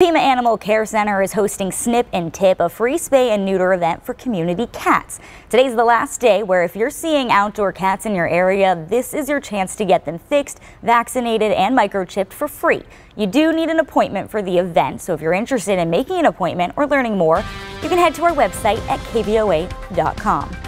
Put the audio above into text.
Pima Animal Care Center is hosting Snip and Tip, a free spay and neuter event for community cats. Today's the last day where if you're seeing outdoor cats in your area, this is your chance to get them fixed, vaccinated, and microchipped for free. You do need an appointment for the event, so if you're interested in making an appointment or learning more, you can head to our website at kvoa.com.